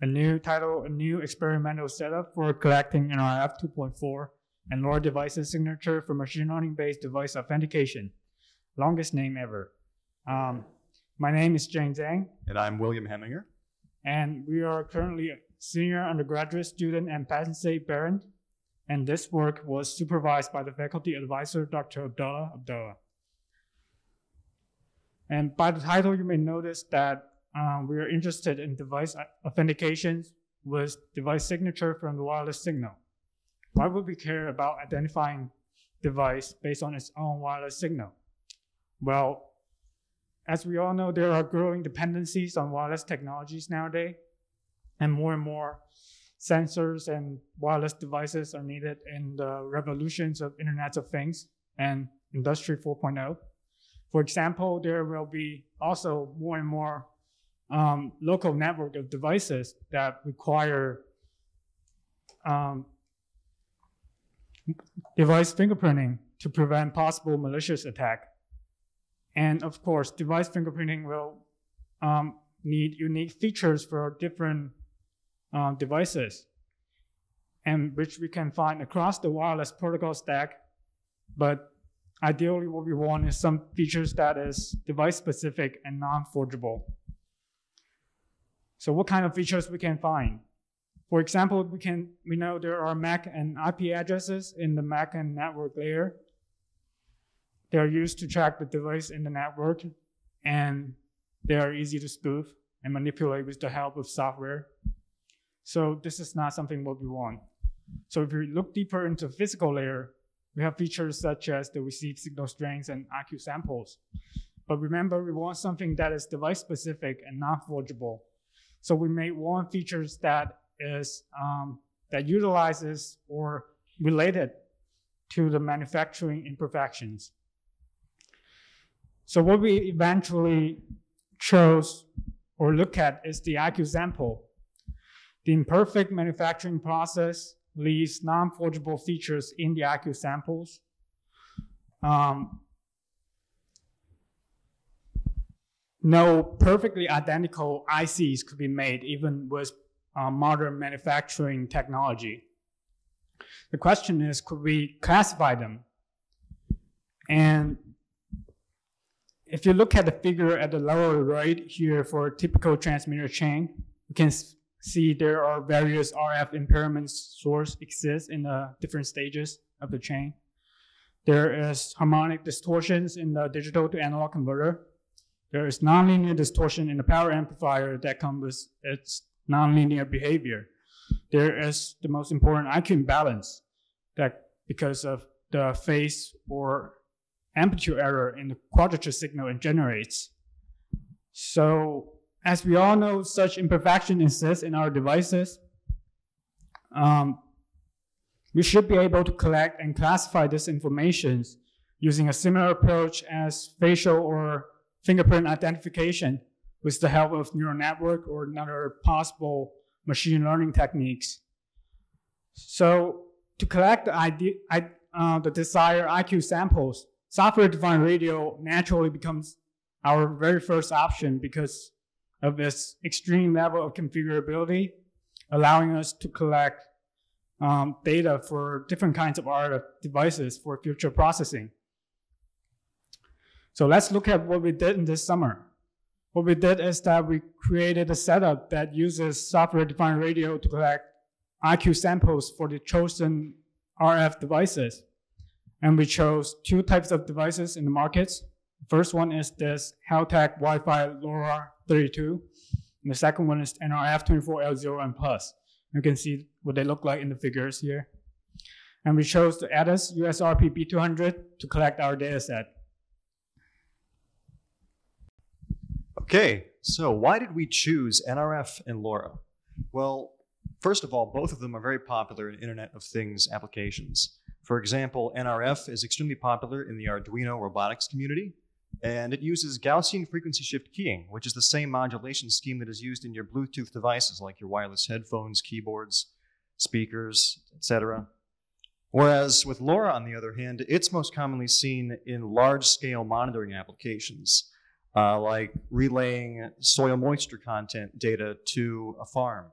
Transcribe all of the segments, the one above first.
a new title, a new experimental setup for collecting NRF 2.4 and LoRa devices signature for machine learning based device authentication. Longest name ever. Um, my name is Zheng Zeng. And I'm William Hemminger. And we are currently a senior undergraduate student and Penn State Behrend. And this work was supervised by the faculty advisor, Dr. Abdallah Abdallah. And by the title, you may notice that um, we are interested in device authentication with device signature from the wireless signal. Why would we care about identifying device based on its own wireless signal? Well, as we all know, there are growing dependencies on wireless technologies nowadays, and more and more sensors and wireless devices are needed in the revolutions of Internet of Things and Industry 4.0. For example, there will be also more and more um, local network of devices that require um, device fingerprinting to prevent possible malicious attack. And of course, device fingerprinting will um, need unique features for different uh, devices, and which we can find across the wireless protocol stack. But ideally, what we want is some features that is device specific and non-forgeable. So what kind of features we can find? For example, we can we know there are MAC and IP addresses in the MAC and network layer. They are used to track the device in the network, and they are easy to spoof and manipulate with the help of software. So this is not something what we want. So if we look deeper into physical layer, we have features such as the received signal strengths and IQ samples. But remember, we want something that is device specific and not forgeable. So we made one features that is um, that utilizes or related to the manufacturing imperfections. So what we eventually chose or look at is the IQ sample. The imperfect manufacturing process leaves non-forgeable features in the IQ samples. Um, no perfectly identical ICs could be made even with uh, modern manufacturing technology. The question is, could we classify them? And if you look at the figure at the lower right here for a typical transmitter chain, you can see there are various RF impairment source exist in the different stages of the chain. There is harmonic distortions in the digital to analog converter. There is nonlinear distortion in the power amplifier that comes with its nonlinear behavior. There is the most important IQ imbalance that because of the phase or amplitude error in the quadrature signal it generates. So as we all know, such imperfection exists in our devices. Um, we should be able to collect and classify this information using a similar approach as facial or fingerprint identification with the help of neural network or another possible machine learning techniques. So to collect the, idea, uh, the desired IQ samples, software-defined radio naturally becomes our very first option because of its extreme level of configurability, allowing us to collect um, data for different kinds of RF devices for future processing. So let's look at what we did in this summer. What we did is that we created a setup that uses software-defined radio to collect IQ samples for the chosen RF devices. And we chose two types of devices in the markets. First one is this Heltec Wi-Fi LoRa 32. And the second one is NRF 24L0 and Plus. You can see what they look like in the figures here. And we chose the Ettus USRP B200 to collect our data set. Okay, so why did we choose NRF and LoRa? Well, first of all, both of them are very popular in Internet of Things applications. For example, NRF is extremely popular in the Arduino robotics community, and it uses Gaussian frequency shift keying, which is the same modulation scheme that is used in your Bluetooth devices like your wireless headphones, keyboards, speakers, etc. Whereas with LoRa, on the other hand, it's most commonly seen in large scale monitoring applications uh, like relaying soil moisture content data to a farm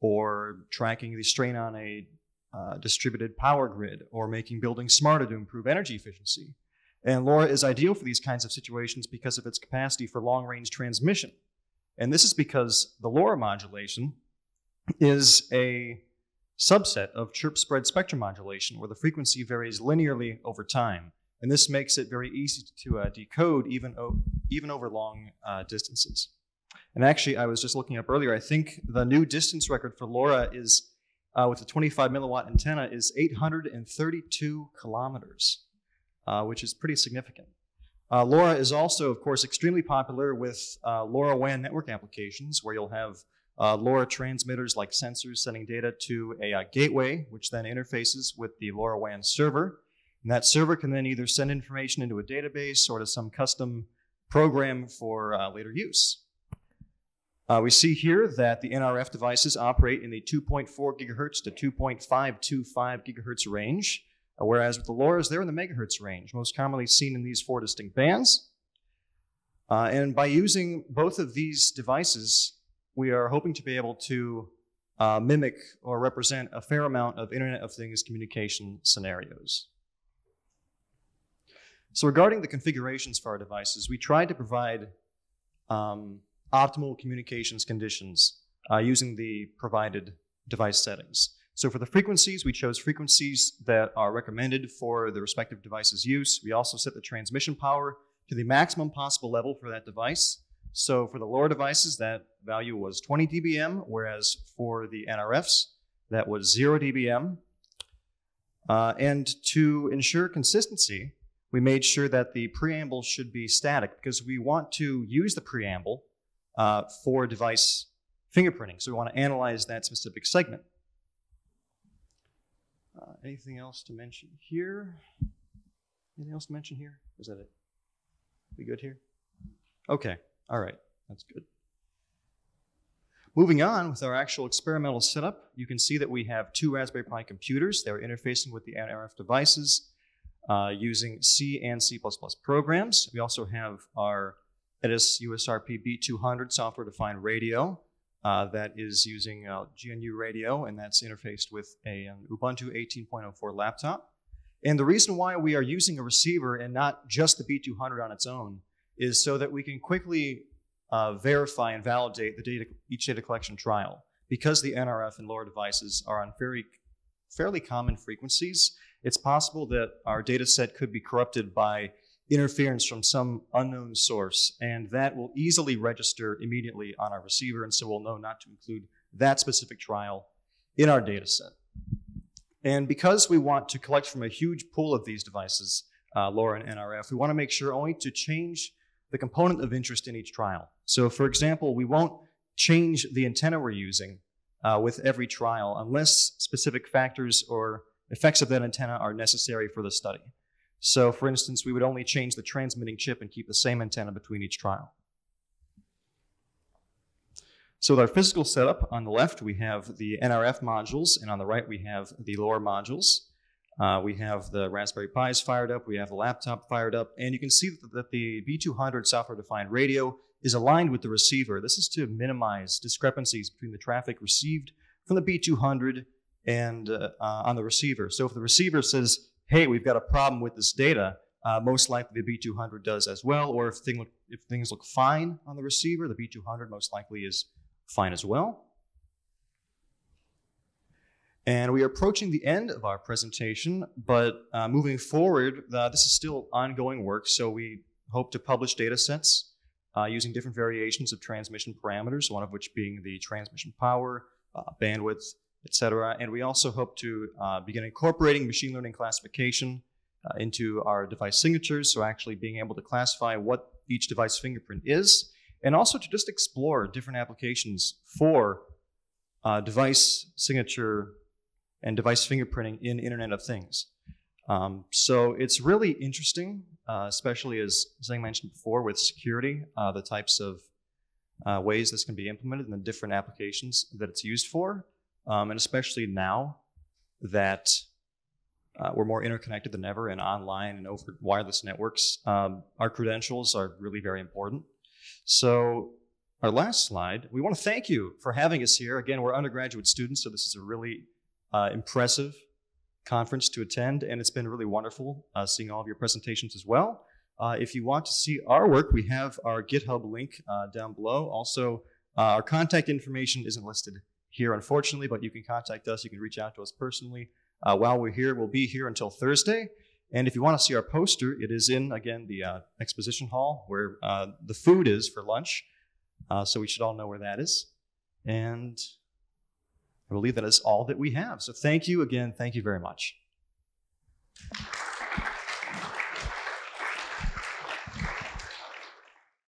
or tracking the strain on a uh, distributed power grid, or making buildings smarter to improve energy efficiency. And LoRa is ideal for these kinds of situations because of its capacity for long range transmission. And this is because the LoRa modulation is a subset of chirp spread spectrum modulation, where the frequency varies linearly over time. And this makes it very easy to uh, decode even, even over long uh, distances. And actually, I was just looking up earlier, I think the new distance record for LoRa is, uh, with a 25 milliwatt antenna, is 832 kilometers, uh, which is pretty significant. Uh, LoRa is also, of course, extremely popular with uh, LoRaWAN network applications, where you'll have LoRa transmitters like sensors sending data to a gateway, which then interfaces with the LoRaWAN server. And that server can then either send information into a database or to some custom program for uh, later use. Uh, we see here that the NRF devices operate in the 2.4 gigahertz to 2.525 gigahertz range, uh, whereas with the LoRa's, they're in the megahertz range, most commonly seen in these four distinct bands. Uh, and by using both of these devices, we are hoping to be able to uh, mimic or represent a fair amount of Internet of Things communication scenarios. So regarding the configurations for our devices, we tried to provide um, optimal communications conditions uh, using the provided device settings. So for the frequencies, we chose frequencies that are recommended for the respective device's use. We also set the transmission power to the maximum possible level for that device. So for the LoRa devices, that value was 20 dBm, whereas for the NRFs, that was 0 dBm. Uh, and to ensure consistency, we made sure that the preamble should be static because we want to use the preamble uh, for device fingerprinting. So we want to analyze that specific segment. Uh, anything else to mention here? Anything else to mention here? Is that it? We good here? Okay. All right, that's good. Moving on with our actual experimental setup, you can see that we have two Raspberry Pi computers. They're interfacing with the NRF devices uh, using C and C++ programs. We also have our Ettus USRP B200 software-defined radio uh, that is using uh, GNU radio, and that's interfaced with a, an Ubuntu 18.04 laptop. And the reason why we are using a receiver and not just the B200 on its own is so that we can quickly uh, verify and validate the data, each data collection trial. Because the NRF and LoRa devices are on very, fairly common frequencies, it's possible that our data set could be corrupted by interference from some unknown source, and that will easily register immediately on our receiver, and so we'll know not to include that specific trial in our data set. And because we want to collect from a huge pool of these devices, uh, LoRa and NRF, we want to make sure only to change the component of interest in each trial. So for example, we won't change the antenna we're using uh, with every trial unless specific factors or effects of that antenna are necessary for the study. So for instance, we would only change the transmitting chip and keep the same antenna between each trial. So with our physical setup, on the left we have the NRF modules, and on the right we have the LoRa modules. Uh, we have the Raspberry Pis fired up, we have the laptop fired up, and you can see that the B200 software-defined radio is aligned with the receiver. This is to minimize discrepancies between the traffic received from the B200 and uh, uh, on the receiver. So if the receiver says, hey, we've got a problem with this data, uh, most likely the B200 does as well, or if, thing look, if things look fine on the receiver, the B200 most likely is fine as well. And we are approaching the end of our presentation, but uh, moving forward, uh, this is still ongoing work, so we hope to publish data sets uh, using different variations of transmission parameters, one of which being the transmission power, uh, bandwidth, etc. And we also hope to uh, begin incorporating machine learning classification uh, into our device signatures, so actually being able to classify what each device fingerprint is, and also to just explore different applications for device signature and device fingerprinting in Internet of Things. Um, so it's really interesting, uh, especially as Zheng mentioned before with security, uh, the types of uh, ways this can be implemented and the different applications that it's used for, um, and especially now that uh, we're more interconnected than ever and online and over wireless networks, um, our credentials are really very important. So our last slide, we want to thank you for having us here. Again, we're undergraduate students, so this is a really uh, impressive conference to attend, and it's been really wonderful uh, seeing all of your presentations as well. Uh, if you want to see our work, we have our GitHub link uh, down below. Also, uh, our contact information isn't listed here, unfortunately, but you can contact us. You can reach out to us personally. Uh, while we're here, we'll be here until Thursday. And if you want to see our poster, it is in, again, the uh, exposition hall where uh, the food is for lunch. Uh, so we should all know where that is. And I believe that is all that we have. So thank you again. Thank you very much.